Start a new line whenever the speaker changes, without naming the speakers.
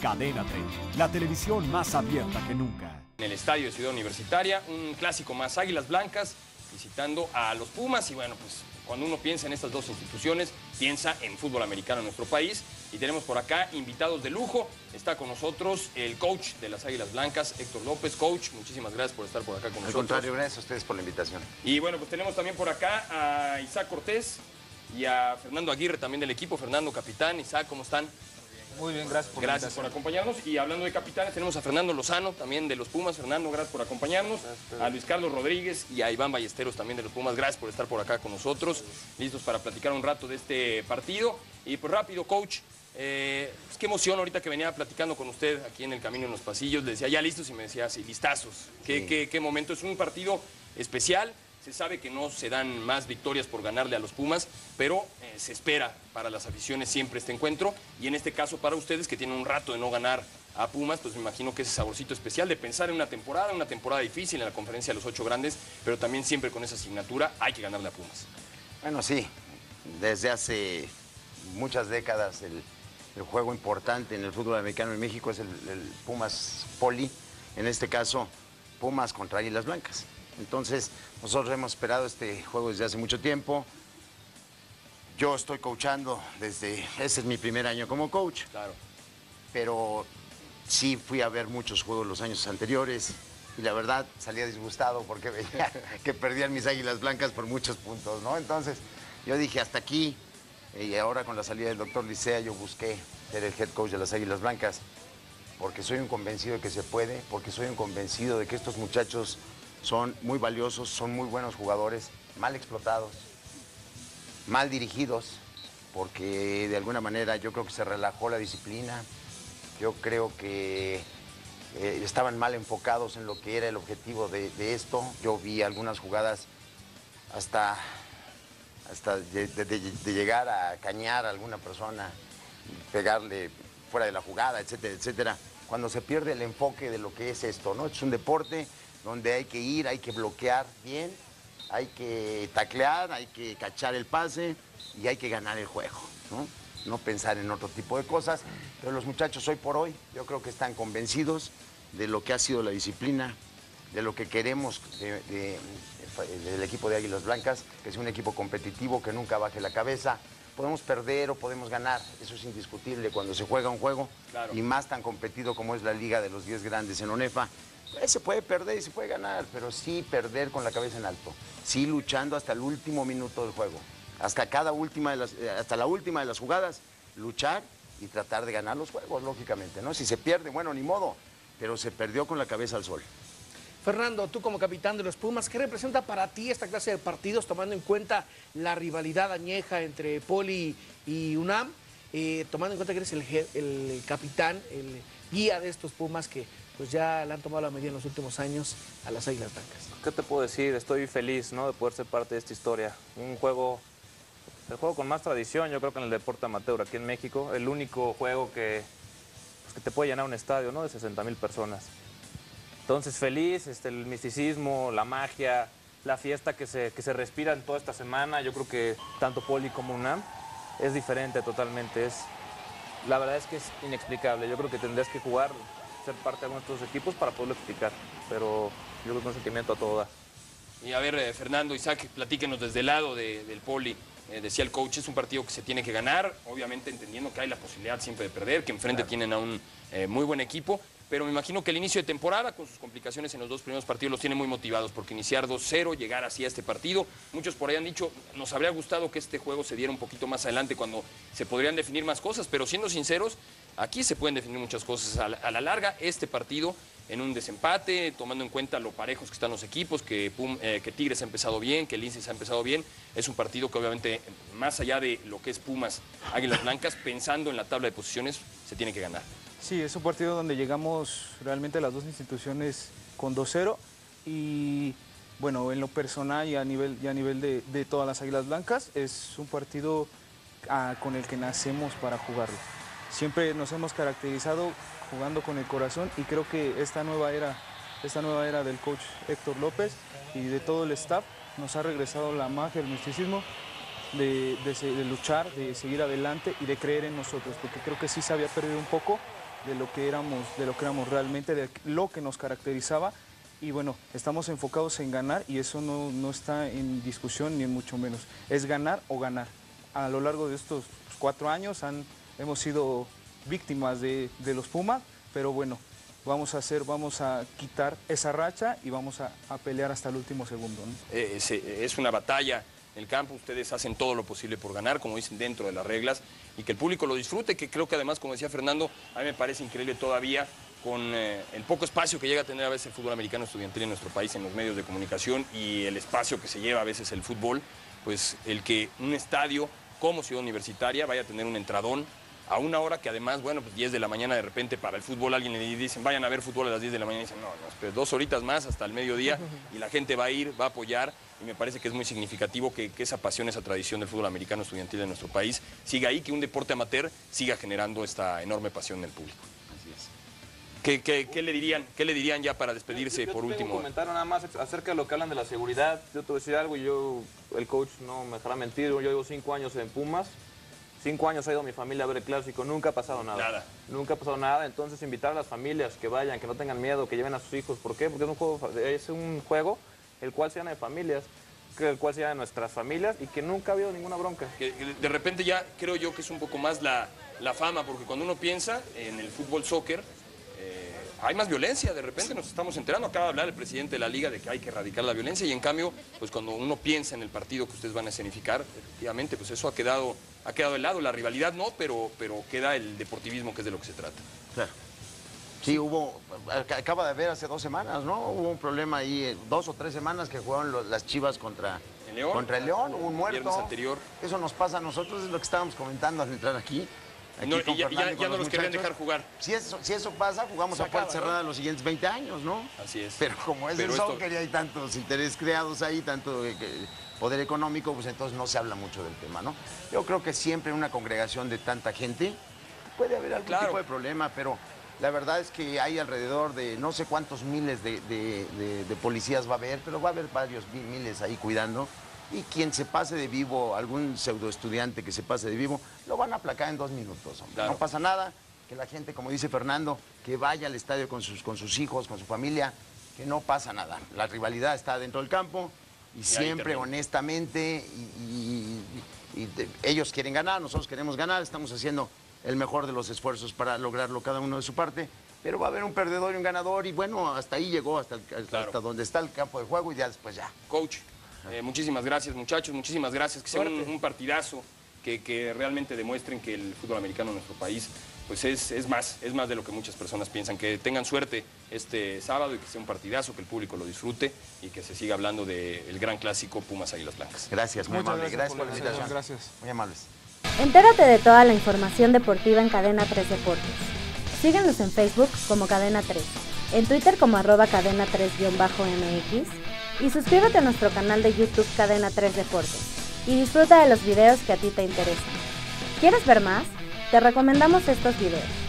Cadena 30, la televisión más abierta que nunca.
En el estadio de Ciudad Universitaria, un clásico más Águilas Blancas, visitando a los Pumas y bueno, pues cuando uno piensa en estas dos instituciones, piensa en fútbol americano en nuestro país. Y tenemos por acá invitados de lujo. Está con nosotros el coach de las Águilas Blancas, Héctor López. Coach, muchísimas gracias por estar por acá con nosotros.
Al contrario, gracias a ustedes por la invitación.
Y bueno, pues tenemos también por acá a Isaac Cortés y a Fernando Aguirre también del equipo. Fernando, capitán. Isaac, ¿cómo están?
Muy bien, gracias por
Gracias por acompañarnos. Y hablando de capitanes, tenemos a Fernando Lozano, también de los Pumas. Fernando, gracias por acompañarnos. A Luis Carlos Rodríguez y a Iván Ballesteros, también de los Pumas. Gracias por estar por acá con nosotros. Listos para platicar un rato de este partido. Y pues rápido, coach. Eh, pues, qué emoción ahorita que venía platicando con usted aquí en el camino en los pasillos. Le decía, ya listos y me decía, sí, listazos. Qué,
Sí.
qué- qué momento. Es un partido especial. Se sabe que no se dan más victorias por ganarle a los Pumas, pero eh, se espera para las aficiones siempre este encuentro. Y en este caso para ustedes que tienen un rato de no ganar a Pumas, pues me imagino que ese saborcito especial de pensar en una temporada, una temporada difícil en la conferencia de los ocho grandes, pero también siempre con esa asignatura hay que ganarle a Pumas.
Bueno, sí, desde hace muchas décadas el, juego importante en el fútbol americano en México es el, el Pumas Poli, en este caso Pumas contra Águilas Blancas. Entonces, nosotros hemos esperado este juego desde hace mucho tiempo. Yo estoy coachando desde, ese es mi primer año como coach,
Claro.
pero sí fui a ver muchos juegos los años anteriores y la verdad salía disgustado porque veía que perdían mis águilas blancas por muchos puntos, ¿no? Entonces yo dije hasta aquí y ahora con la salida del doctor Licea yo busqué ser el head coach de las águilas blancas porque soy un convencido de que se puede, porque soy un convencido de que estos muchachos son muy valiosos, son muy buenos jugadores, mal explotados, mal dirigidos, porque de alguna manera yo creo que se relajó la disciplina, yo creo que eh, estaban mal enfocados en lo que era el objetivo de, esto, yo vi algunas jugadas hasta, hasta de llegar a cañar a alguna persona, pegarle fuera de la jugada, etcétera, etcétera, cuando se pierde el enfoque de lo que es esto, ¿no? Es un deporte donde hay que ir, hay que bloquear bien, hay que taclear, hay que cachar el pase y hay que ganar el juego, ¿no? No pensar en otro tipo de cosas. Pero los muchachos hoy por hoy yo creo que están convencidos de lo que ha sido la disciplina, de lo que queremos de- de- del equipo de Águilas Blancas, que es un equipo competitivo, que nunca baje la cabeza. Podemos perder o podemos ganar, eso es indiscutible cuando se juega un juego
Claro.
y más tan competido como es la Liga de los 10 grandes en ONEFA. Se puede perder y se puede ganar, pero sí perder con la cabeza en alto, sí luchando hasta el último minuto del juego, hasta cada última eh, hasta la última de las jugadas, luchar y tratar de ganar los juegos, lógicamente, ¿no? Si se pierde, bueno, ni modo, pero se perdió con la cabeza al sol.
Fernando, tú como capitán de los Pumas, ¿qué representa para ti esta clase de partidos tomando en cuenta la rivalidad añeja entre Poli y UNAM? Eh, tomando en cuenta que eres el, capitán, el guía de estos Pumas que pues ya le han tomado la medida en los últimos años a las Águilas Blancas.
¿Qué te puedo decir? Estoy feliz ¿no? de poder ser parte de esta historia. Un juego, el juego con más tradición, yo creo que en el deporte amateur aquí en México. El único juego que, pues, que te puede llenar un estadio ¿no? de 60 mil personas. Entonces feliz, este, el misticismo, la magia, la fiesta que se, que se respira en toda esta semana. Yo creo que tanto Poli como UNAM es diferente totalmente. Es, la verdad es que es inexplicable. Yo creo que tendrías que jugar, ser parte de estos equipos para poderlo explicar. Pero yo creo que es un sentimiento a todo dar.
Y a ver, eh, Fernando, Isaac, platíquenos desde el lado de- del poli. Eh, decía el coach, es un partido que se tiene que ganar, obviamente entendiendo que hay la posibilidad siempre de perder, que enfrente tienen a un eh, muy buen equipo, pero me imagino que el inicio de temporada, con sus complicaciones en los dos primeros partidos, los tiene muy motivados, porque iniciar 2-0, llegar así a este partido, muchos por ahí han dicho, nos habría gustado que este juego se diera un poquito más adelante cuando se podrían definir más cosas, pero siendo sinceros, aquí se pueden definir muchas cosas. A la, larga, este partido en un desempate, tomando en cuenta lo parejos que están los equipos, que, Pum- eh, que Tigres ha empezado bien, que Linces ha empezado bien. Es un partido que obviamente, más allá de lo que es Pumas, Águilas Blancas, pensando en la tabla de posiciones, se tiene que ganar.
Sí, es un partido donde llegamos realmente las dos instituciones con 2-0 y bueno, en lo personal y a nivel, y a nivel de, todas las Águilas Blancas es un partido ah, con el que nacemos para jugarlo. Siempre nos hemos caracterizado jugando con el corazón y creo que esta nueva era, esta nueva era del coach Héctor López y de todo el staff nos ha regresado la magia, el misticismo de luchar, de seguir adelante y de creer en nosotros, porque creo que sí se había perdido un poco de lo que éramos, de lo que éramos realmente, de lo que nos caracterizaba. Y bueno, estamos enfocados en ganar y eso no, no está en discusión ni mucho menos. Es ganar o ganar. A lo largo de estos cuatro años han, hemos sido víctimas de, de los Pumas, pero bueno, vamos a hacer, vamos a quitar esa racha y vamos a, a pelear hasta el último segundo. ¿no?
Eh, es, es una batalla el campo, ustedes hacen todo lo posible por ganar, como dicen, dentro de las reglas, y que el público lo disfrute, que creo que además, como decía Fernando, a mí me parece increíble todavía con eh, el poco espacio que llega a tener a veces el fútbol americano estudiantil en nuestro país en los medios de comunicación y el espacio que se lleva a veces el fútbol, pues el que un estadio como ciudad universitaria vaya a tener un entradón a una hora que además, bueno, pues 10 de la mañana de repente para el fútbol alguien le dicen, vayan a ver fútbol a las 10 de la mañana y dicen, no, no, espera, dos horitas más hasta el mediodía y la gente va a ir, va a apoyar y me parece que es muy significativo que, que esa pasión, esa tradición del fútbol americano estudiantil de nuestro país siga ahí, que un deporte amateur siga generando esta enorme pasión del público.
Así es.
¿Qué, qué- qué le dirían, ¿Qué le dirían ya para despedirse
Yo
por
tengo
último?
Un comentario nada más acerca de lo que hablan de la seguridad. Yo te voy a decir algo y yo, el coach no me dejará mentir. Yo llevo cinco años en Pumas. Cinco años ha ido mi familia a ver el clásico. Nunca ha pasado nada.
Nada.
Nunca ha pasado nada. Entonces invitar a las familias que vayan, que no tengan miedo, que lleven a sus hijos. ¿Por qué? Porque es un juego, es un juego el cual se llama de familias, que el cual se llama de nuestras familias y que nunca ha habido ninguna bronca.
que de repente ya creo yo que es un poco más la, la fama, porque cuando uno piensa en el fútbol soccer, eh, hay más violencia, de repente nos estamos enterando, acaba de hablar el presidente de la liga de que hay que erradicar la violencia y en cambio, pues cuando uno piensa en el partido que ustedes van a escenificar, efectivamente, pues eso ha quedado, ha quedado de lado, la rivalidad no, pero, pero queda el deportivismo que es de lo que se trata.
Claro. Sí, hubo, ac- acaba de haber hace dos semanas, ¿no? Hubo un problema ahí, eh, dos o tres semanas que jugaron las Chivas contra
El León.
Contra el León, hubo un muerto.
Viernes anterior.
Eso nos pasa a nosotros, es lo que estábamos comentando al entrar aquí. aquí
No, y ya-
Fernando
ya-
con
ya no los querían
muchachos.
dejar jugar.
Si eso, si eso pasa, jugamos a puerta cerrada los siguientes 20 años, ¿no?
Así es.
Pero como es
Pero
el
esto-
soccer y hay tantos intereses creados ahí, tanto eh, que- poder económico, pues entonces no se habla mucho del tema, ¿no? Yo creo que siempre en una congregación de tanta gente puede haber algún
Claro.
tipo de problema, pero la verdad es que hay alrededor de no sé cuántos miles de, de- de- de policías va a haber, pero va a haber varios mi- miles ahí cuidando. Y quien se pase de vivo, algún pseudo estudiante que se pase de vivo, lo van a aplacar en dos minutos.
Claro.
No pasa nada, que la gente, como dice Fernando, que vaya al estadio con sus, con sus hijos, con su familia, que no pasa nada. La rivalidad está dentro del campo y, siempre honestamente y, y- y de- ellos quieren ganar, nosotros queremos ganar, estamos haciendo el mejor de los esfuerzos para lograrlo cada uno de su parte, pero va a haber un perdedor y un ganador y bueno, hasta ahí llegó, hasta, el- hasta
Claro.
donde está el campo de juego y ya después ya.
Coach, eh, muchísimas gracias muchachos, muchísimas gracias, que sea un, partidazo, que, que realmente demuestren que el fútbol americano en nuestro país pues es, es más, es más de lo que muchas personas piensan, que tengan suerte este sábado y que sea un partidazo, que el público lo disfrute y que se siga hablando del gran clásico Pumas Águilas Blancas.
Gracias, muy
Muchas
amable,
gracias
gracias
por
la
invitación, gracias.
Muy amables.
Entérate de toda la información deportiva en Cadena 3 Deportes. Síguenos en Facebook como Cadena 3, en Twitter como arroba cadena 3-mx y suscríbete a nuestro canal de YouTube Cadena 3 Deportes y disfruta de los videos que a ti te interesan. ¿Quieres ver más? Te recomendamos estos videos.